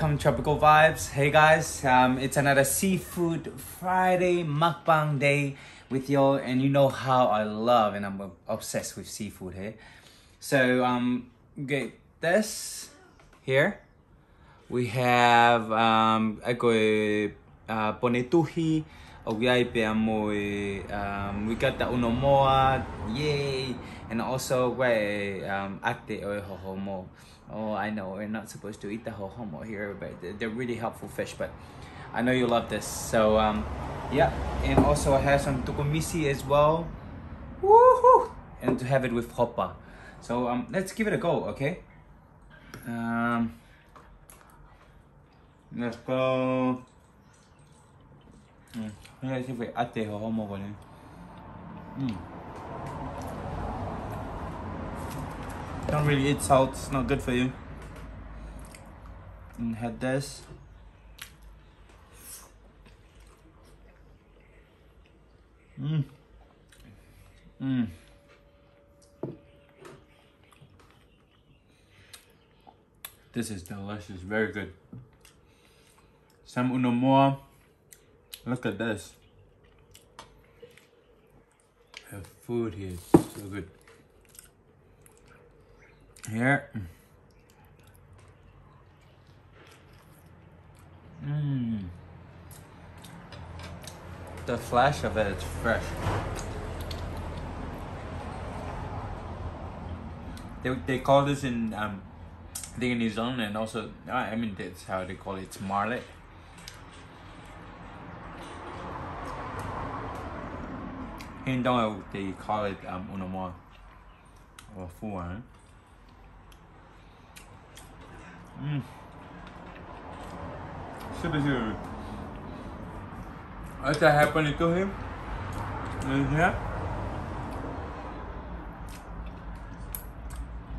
welcome Tropical Vibes. Hey guys, um, it's another Seafood Friday mukbang day with y'all, and you know how I love and I'm obsessed with seafood here. So, um, get this here. We have um, ako uh, ponetuhi, ogyay pe amoy, um, we got the unomoa, yay, and also we um, ate o hohomo. Oh, I know we're not supposed to eat the hohomo here, but they're really helpful fish. But I know you love this, so um, yeah. And also I have some tukumisi as well. Woohoo! And to have it with hopa. So um, let's give it a go, okay? Um, let's go. Mm. Let's see if we ate hohomo Mm. Don't really eat salt, it's not good for you. And had this. Mmm. Mmm. This is delicious, very good. Some unomoa. Look at this. The food here is so good here. Mmm. The flesh of it is fresh. They, they call this in um, in New Zealand and also I mean that's how they call it. It's marlet. In Dong they call it um unomoa or fuan. Mm. Super good. What happened to him? In here?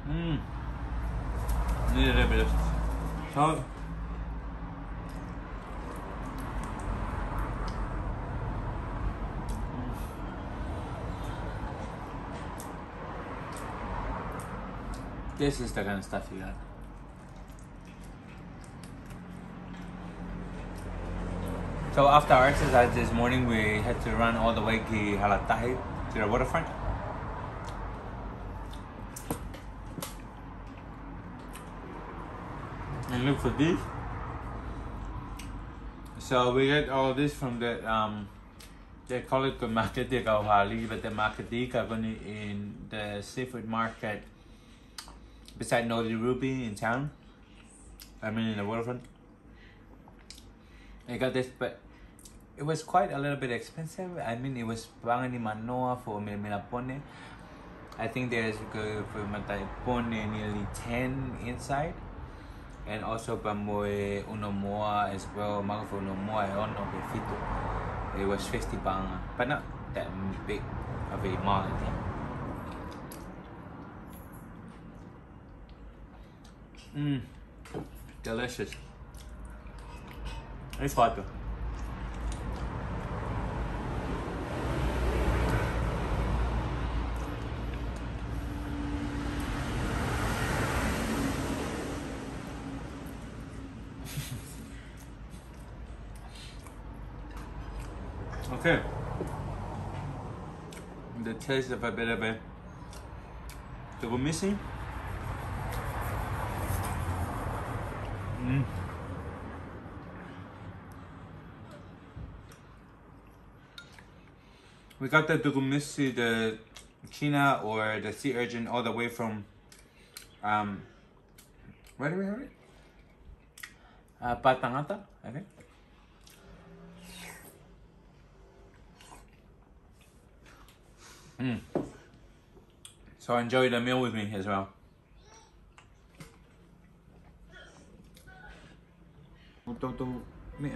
Mmm. Need a little bit of salt. This is the kind of stuff you got. So after our exercise this morning, we had to run all the way to Halatahi, to the waterfront. And look for this. So we get all this from the, um, they call it the market de but the market de in the seafood market beside Nodi Ruby in town. I mean in the waterfront. I got this, but it was quite a little bit expensive. I mean, it was pangani manoa for milapone. I think there's good for mataypone nearly 10 inside. And also pamoy unomoa as well. Mago for unomoa, I don't know if it was 50 pang, but not that big of a amount. Mmm, delicious. It's vodka. okay. The taste of a bit of a double missing. Mm. We got the tukumisi, the china or the sea urchin all the way from, um, where do we have it? Uh, Patangata, I think. Mm. So enjoy the meal with me as well. Tô, tô, mẹ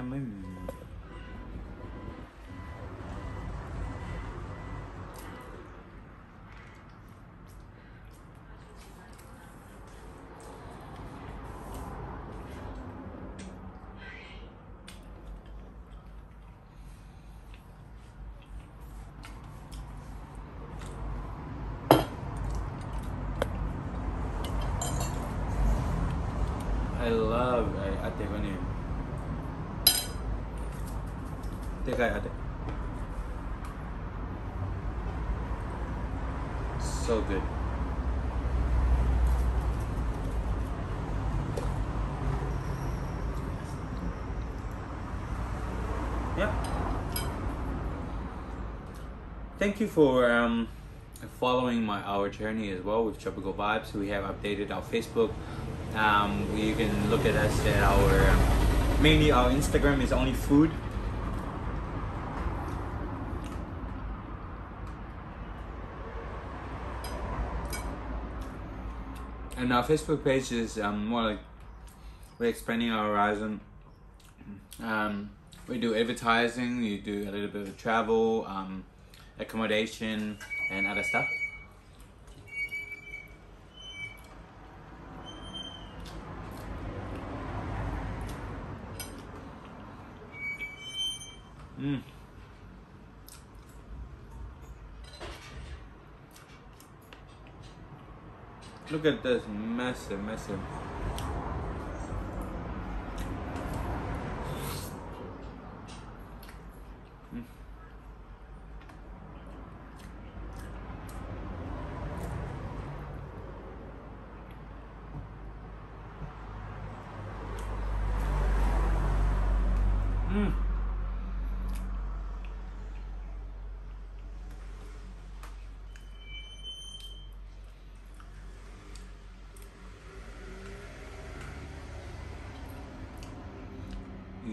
ate ko niya. Teka, ate. So good. Yeah. Thank you for um, following my our journey as well with Tropical Vibes. We have updated our Facebook. Um, you can look at us at our um, mainly our Instagram is only food. And our Facebook page is um, more like we're expanding our horizon. Um, we do advertising, you do a little bit of travel, um, accommodation, and other stuff. Mm. Look at this massive, massive. Mm. Mm.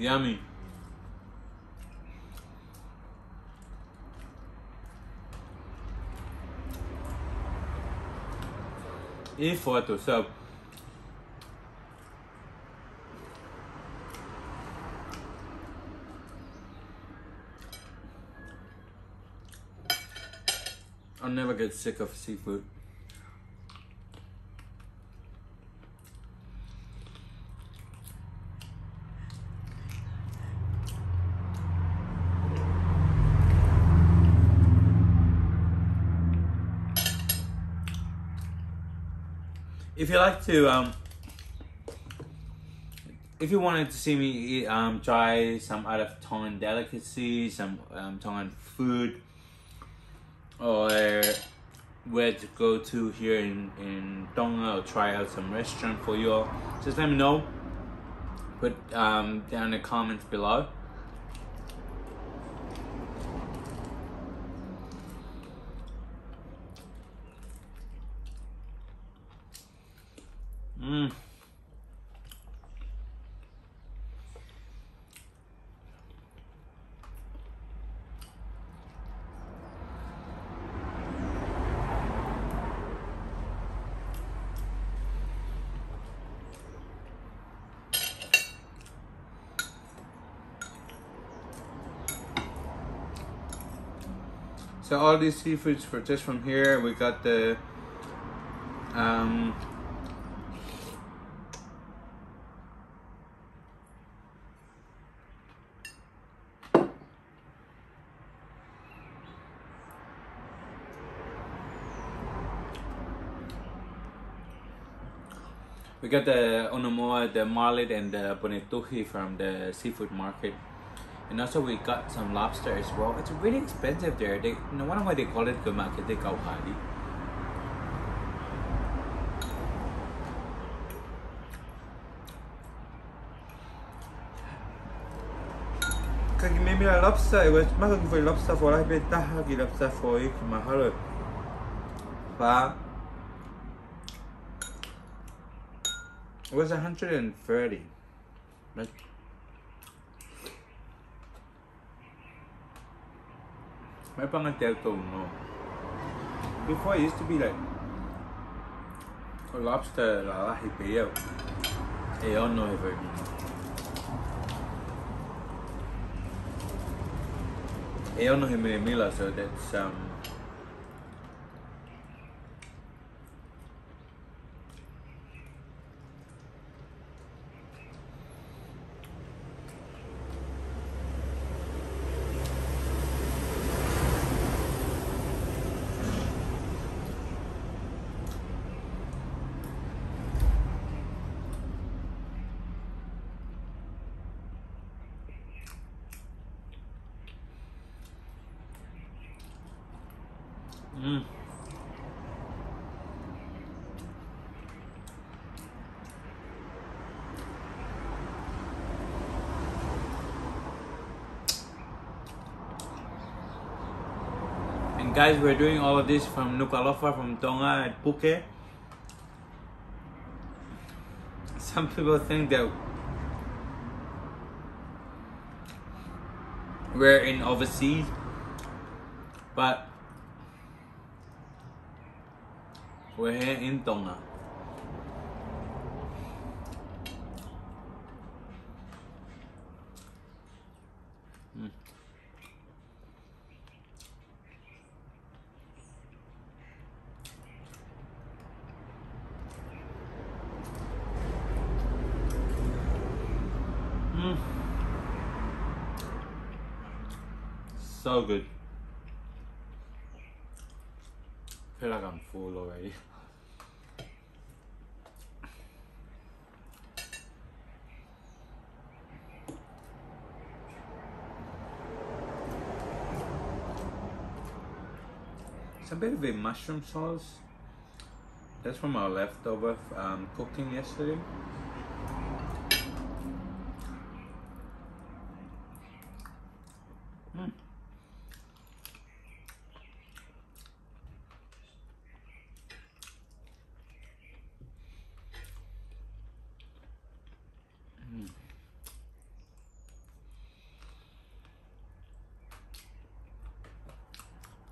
Yummy. E foto, so I'll never get sick of seafood. If you like to, um, if you wanted to see me um, try some out of Tongan delicacies, some um, Tongan food, or where to go to here in, in Tonga or try out some restaurant for you all, just let me know. Put um, down in the comments below. Mm. So all these seafoods for just from here. We got the um, got the unomoa, the marlet, and the ponetuhi from the seafood market. And also we got some lobster as well. It's really expensive there. They, no wonder why they call it gumakete kauhali. Kaki maybe a lobster, it was looking for lobster for like bit tahagi lobster for you mahalo. But it was 130. Like May pangatel to no. Before it used to be like a lobster lalahi payo. Eh, oh no, ever. Eh, oh no, mila, so that's um. Mm. And guys, we're doing all of this from Nuku'alofa, from Tonga and Phuket. Some people think that we're in overseas, but we're here in Tonga. Mm. Mm. So good. Feel like I'm full already. It's a bit of a mushroom sauce. That's from our leftover um, cooking yesterday.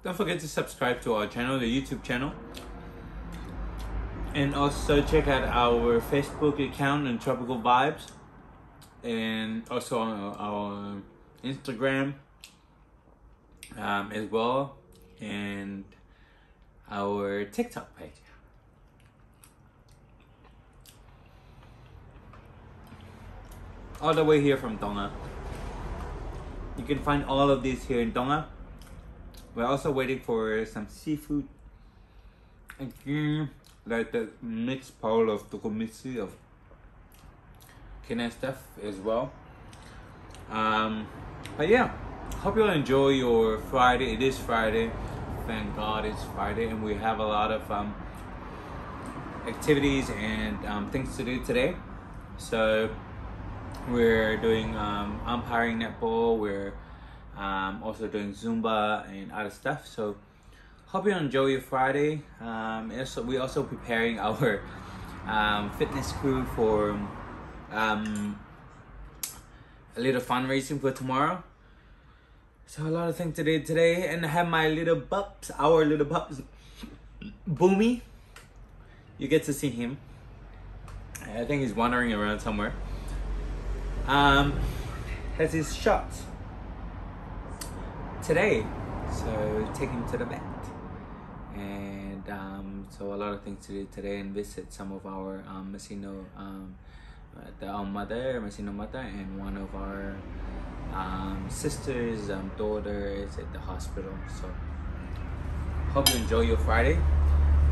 Don't forget to subscribe to our channel, the YouTube channel. And also check out our Facebook account and Tropical Vibes. And also on our Instagram um, as well. And our TikTok page. All the way here from Tonga. You can find all of these here in Tonga. We're also waiting for some seafood. Again, like the mixed bowl of tukumisi of kind stuff as well. Um, but yeah, hope you all enjoy your Friday. It is Friday. Thank God it's Friday, and we have a lot of um, activities and um, things to do today. So we're doing um, umpiring netball. We're um, also doing Zumba and other stuff. So hope you enjoy your Friday. Um, also, we're also preparing our um, fitness crew for um, a little fundraising for tomorrow. So a lot of things to do today, and I have my little pups, our little pups, Boomy. You get to see him. I think he's wandering around somewhere. Um, has his shots today, so take him to the vet. And um, so a lot of things to do today, and visit some of our um, Masino, um, the mother, Masino mother, and one of our um, sisters' um, daughter is at the hospital. So hope you enjoy your Friday.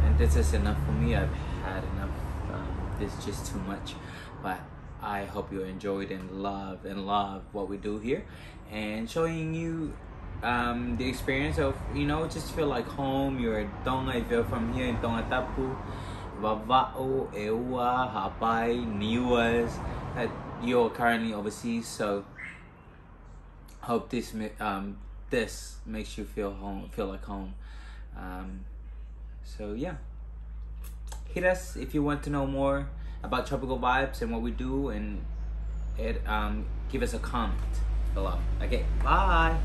And this is enough for me. I've had enough. Um, this is just too much, but I hope you enjoyed and love and love what we do here, and showing you um, the experience of you know just feel like home. You're Tonga if you're from here in Tongatapu, Vava'o, Eua, Ha'apai, Niuas. That you're currently overseas, so hope this um, this makes you feel home, feel like home. Um, so yeah, hit us if you want to know more about tropical vibes and what we do, and it um, give us a comment below. Okay, bye.